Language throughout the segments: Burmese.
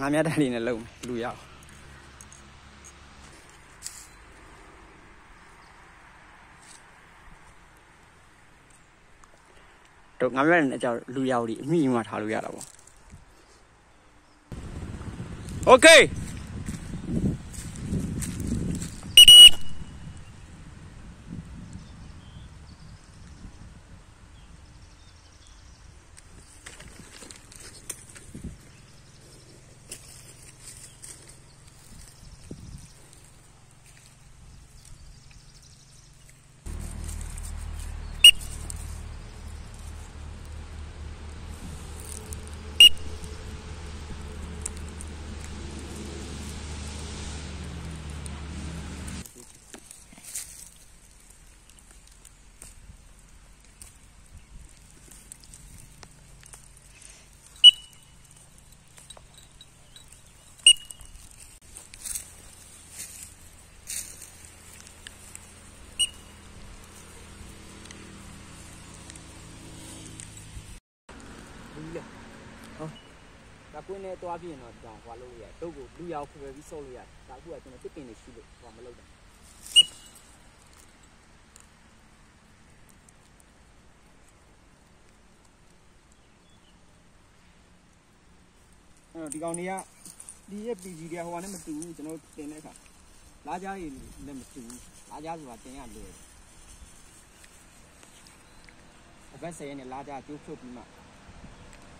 ငါးမြတ်တန်လေးနဲ့လုံးလူရအောင်တော့ငါးမြတ်တန်နဲ့ကြောက်လူရောက်ဒီအမိမှထားလို့ရတာပေါ့โဘူးလေဟုတ်ဒါကွင်းနဲ့တွားပြရင်တော့ဒါဟွာလို့ရတုတ်ကိုလူရောက်ဖွယ်ပြီးဆော့လို့ရဒါအခုကကျွန်တော်တစ်ပင်နေရှိလို့ဟွာမလုပ်တာအဲ့တော့ဒီကောင်တွေကဒီရဲ့ PG တွေကဟိုကနဲ့မတူဘူးကျွန်တော်တင်တဲ့အခါလားကြားတွေလည်းမတူဘူးလားကြားဆိုတာတင်ရလွယ်အပတ်ဆယ်ရက်နဲ့လားကြားကျိုးဖြုတ်ပြီးမှ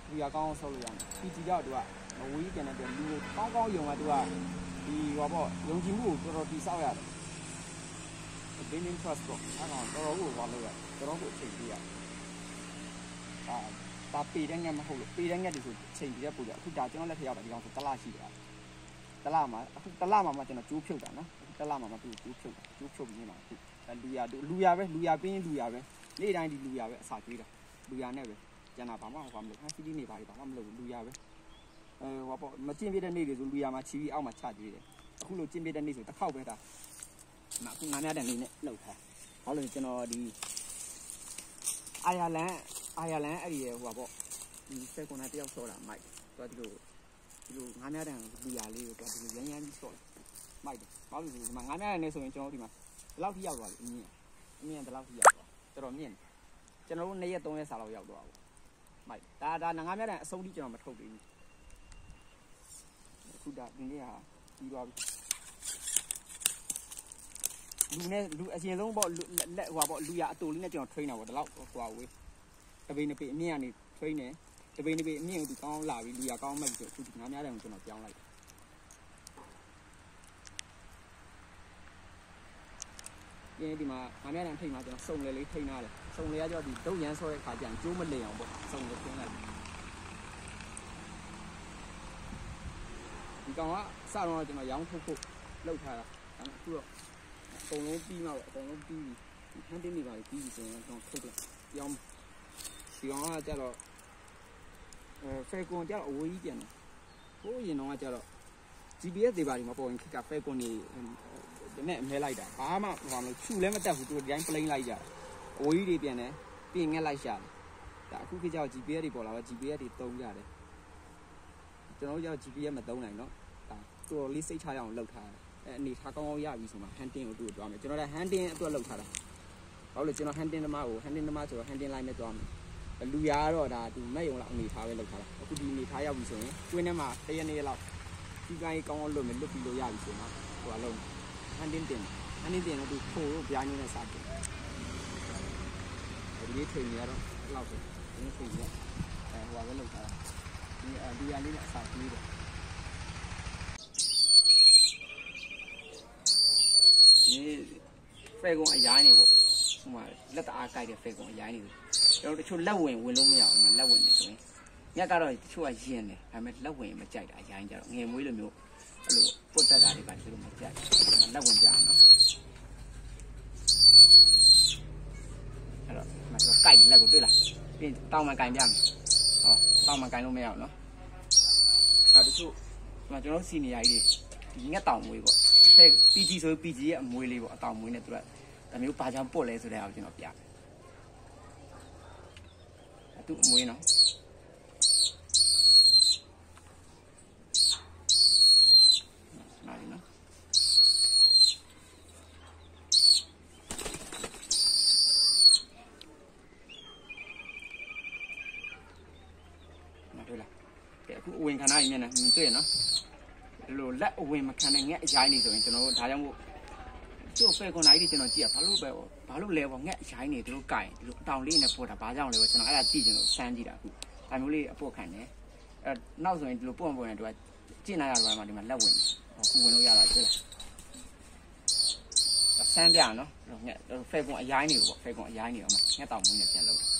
လူရကောင်းအောင်ဆောက်လို့ရမယ် PG ကြောက်သူကမဝေးပြန်တဲ့အတွက်လူကိုကောင်းကောင်းယုံကသူကဒီဟောပေါ့ယုံကြည်မှုကိုတော်တော်တိဆောက်ရတယ် building trust ပေါ့အဲ့ကောင်တော်တော်ကိုဟောလို့ရတော်တော်ကိုအချိန်ပြရအာဒါပေတဲ့ငက်မဟုတ်လို့ပေတဲ့ငက်ဒီဆိုချိန်ပြရပို့ရအခုဒါကျွန်တော်လက်ထက်ရောက်တာဒီကောင်ဆိုတစ်လရှိတယ်တစ်လမှာအခုတစ်လမှာမှကျွန်တော်ကျိုးဖြုတ်တာနော်တစ်လမှာမှသူကျိုးဖြုတ်ကျိုးဖြုတ်ပြီးနေမှာအခုလူရလူရပဲလူရပင်းလူရပဲနေ့တိုင်းဒီလူရပဲအစာကျွေးတာလူရနဲ့ပဲ ကျန်တာဘာမှဟောမလုပ်ဟန်စီးနေပါလေဘာမှမလုပ်ဘူးလူရပဲအဲဟောပေါ့မကျင့်ပြတဲ့နေ့တွေဆိုလူရမှာချီပြီးအောက်မှာချကျွေးတယ်အခုလိုကျင့်ပြတဲ့နေ့ဆိုတစ်ခေါက်ပဲဒါမအခုငါးများတဲ့နေ့နဲ့လှုပ်ထားဟောလို့ကျွန်တော်ဒီအာယာလန်အာယာလန်အဲ့ဒီဟိုပေါ့ဒီစက်ကွန်နာတယောက်ဆောတာမိုက်သူကဒီလိုဒီလိုငါးများတဲ့လူရလေးကိုသူကဒီလိုရမ်းရမ်းကြီးဆောတယ်မိုက်တယ်ဘာလို့လဲဒီမှာငါးများတဲ့နေ့ဆိုရင်ကျွန်တော်ဒီမှာဒီလောက်ထိရောက်သွားပြီအမြင့်အမြင့်ဒီလောက်ထိရောက်သွားတော်တော်မြင့်ကျွန်တော်တို့2ရက်3ရက်စာလောက်ရောက်သွားပါ မိုက်ဒါဒါငါးများတဲ့အဆုံးထိကျွန်တော်မထုတ်သေးဘူးအခုဒါဒီနေ့ဟာပြီးသွားပြီလူနဲ့လူအရင်ဆုံးပေါ့လက်ဟိုပေါ့လူရအတူလေးနဲ့ကျွန်တော် train တာပေါ့ဒီလောက်ဟိုဟာဝေးတပိနေပိအမြင့်ကနေ train နေတပိနေပိအမြင့်ကိုဒီကောင်းလာပြီလူရကောင်းမှပြီးဆိုအခုဒီငါးများတယ်ကိုကျွန်တော်ပြောင်းလိုက် ဒီဒီမှာငါးများတယ်ထိတ်မှာကျွန်တော်စုံလေလေးထိတ်နာတယ်စုံလေကကြောဒီဒုတ်ရန်ဆောတဲ့ခါကျရင်ကျိုးမလင်အောင်ပေါ့စုံလေထိတ်လိုက်ဒီကောင်ကစတော့ကျွန်တော်ရောင်းထုတ်ဖို့လောက်ထားတာဒါပေမဲ့အခုတော့အကုန်လုံးပြီးမှပေါ့အကုန်လုံးပြီးပြီဟန်တင်းနေပါပြီပြီးပြီဆိုရင်တော့ထုတ်လိုက်ပြောင်းဒီကောင်ကကြတော့အဲဖဲကွန်ကြတော့အဝေးကြီးပြန်တယ်ဟိုးရင်တော့ကကြတော့ GPS တွေပါဒီမှာပေါ်ရင်ခက်ကဖဲကွန်နေ ဒီနဲ့မဲလိုက်တာဘာမှဟိုမလို့ခြူလည်းမတက်ဘူးသူဒီတိုင်း plain လိုက်ကြတယ်အဝေးကြီးတွေပြန်တယ်ပြင်ငက်လိုက်ရှာတယ်ဒါအခုခေတ်ကျတော့ GPS တွေပေါ်လာတော့ GPS တွေတုံးကြတယ်ကျွန်တော်တို့ကျတော့ GPS မသုံးနိုင်တော့ဒါတော်တော်လေးစိတ်ချရအောင်လုပ်ထားတယ်အဲအနေထားကောင်းကောင်းရပြီဆိုမှ hunting ကိုတွေ့သွားမယ်ကျွန်တော်လည်း hunting အတွက်လုပ်ထားတာဘာလို့ကျွန်တော် hunting သမားကို hunting သမားဆိုတော့ hunting line နဲ့သွားမယ်လူရကတော့ဒါသူမဲ့ယုံလောက်အနေထားပဲလုပ်ထားတာအခုဒီအနေထားရောက်ပြီဆိုရင်တွင်းထဲမှာတရက်နေ့လောက်ဒီကိုင်းကောင်းကောင်းလွတ်မယ်လွတ်ပြီးလို့ရပြီဆိုတော့ဟိုအလုံး hunting တင် hunting တင်တော့သူခိုးလို့ပြားညင်းနဲ့စားတယ်ဒီလေးထိန်ရတော့လောက်ပဲဒီထိန်ရအဲဟိုကပဲလုပ်ထားတာဒီဒီအလေးနဲ့အစားကြီးတယ်ဒီဖဲကွန်အရိုင်းနေပေါ့ဟိုမှာလက်တအားကြိုက်တဲ့ဖဲကွန်အရိုင်းနေကျွန်တော်တို့တချို့လက်ဝင်ဝင်လို့မရဘူးနော်လက်ဝင်နေဆိုရင်ညက်ကတော့တချို့ကယင်တယ်ဒါပေမဲ့လက်ဝင်မကြိုက်တာအရိုင်းကြတော့ငယ်မွေးလိုမျိုး အဲ့လိုပုတ်တက်တာတွေပါသူတို့မကြိုက်လက်ဝင်ကြအောင်နော်အဲ့တော့မတော်ကြိုက်လက်ကိုတွေ့လားပြီးတောင်းမှကင်ပြမယ်ဟောတောင်းမှကင်လို့မရအောင်နော်အဲ့တချို့ဒီမှာကျွန်တော်စီနီယာကြီးတွေဒီငက်တောင်မွေးပေါ့ဖဲ PG ဆို PG ရဲ့အမွေးလေးပေါ့အတောင်မွေးနဲ့သူကဒါမျိုးဘာကြောင့်ပုတ်လဲဆိုတဲ့အားကိုကျွန်တော်ပြမယ်သူ့အမွေးနော် ကဲအခုအ ဝင်ခံထားရင်မျက်နှာမြင်တွေ့ရနော်ဒီလိုလက်အဝင်မခံတဲ့ငှက်အရိုင်းနေဆိုရင်ကျွန်တော်တို့ဒါကြောင့်မို့ကျို့ပဲခွန်နိုင်ဒီကျွန်တော်ကြည့်ရဘာလို့ပဲဘာလို့လဲပေါ့ငှက်အရိုင်းနေသူတို့ကင်ဒီလိုအတောင်လေးနဲ့ပို့တာဘာကြောင့်လဲပေါ့ကျွန်တော်အဲ့ဒါကြည့်ကျွန်တော်စမ်းကြည့်တာအခုဒါမျိုးလေးအပုတ်ခံတယ်အဲနောက်ဆိုရင်ဒီလိုပွန့်ပွန့်နေသူကကျင့်လာရတော့မှဒီမှာလက်ဝင်တယ်အခုဝင်လို့ရတာတွေ့လားဆန်းပြနော်ငှက်ဖေကွန်အရိုင်းနေပေါ့ဖေကွန်အရိုင်းနေတော့မှငှက်တောင်မွေးနေပြန်လို့တော့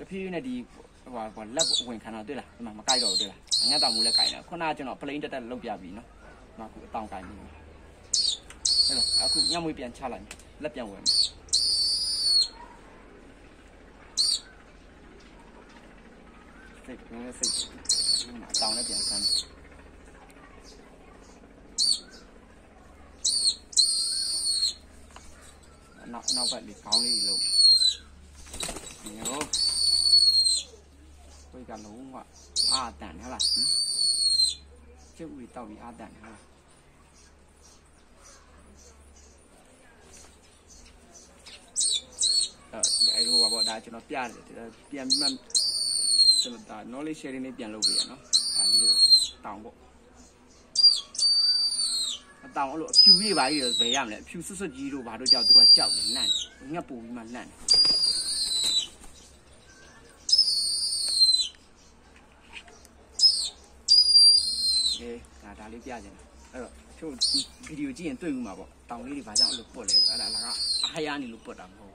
တဖြည်းဖြည်းနဲ့ဒီဟိုဟာလက်ဝင်ခံတာတွေ့လားဒီမှာမကိုက်တော့ဘူးတွေ့လားငှက်တောင်မွေးလည်းကိုက်တယ်ခုနကကျွန်တော် plain တက်တက်လောက်ပြပြီနော်ဒီမှာအခုအတောင်ကိုက်နေပြီဟဲ့လားအခုညမွေးပြန်ချလိုက်မယ်လက်ပြန်ဝင်မယ်စိတ်ကလည်းစိတ်အတောင်လည်းပြန်ဆန်းနောက်နောက်ဘက်လေးခေါင်းလေးလို့ညော ဝိကလုံးကအာတန်ဟလားကျုပ်ဦးတောက်ပြီးအာတန်ဟလားအဲအဲ့လိုပါပေါ့ဒါကျွန်တော်ပြတယ်ပြန်ပြီးမှကျွန်တော်ဒါ knowledge sharing လေးပြန်လုပ်ပေးရနော်ဒါဒီလိုတောင်းပေါ့အတောင်အဲ့လိုအဖြူကြီးပါကြီးတော့ဘယ်ရမလဲအဖြူဆွတ်ဆွတ်ကြီးတို့ဘာတို့ကြောက်သူကကြောက်တယ်လန့်တယ်ငှက်ပူပြီးမှလန့်တယ်ကဲ ဒါဒါလေးပြကြတယ်အဲ့တော့ချို့ဗီဒီယိုကြည့်ရင်တွေ့ဦးမှာပေါ့တောင်လေးတွေဘာကြောင့်အဲ့လိုပုတ်လဲအဲ့ဒါလားကအဟယားနေလို့ပုတ်တာမဟုတ်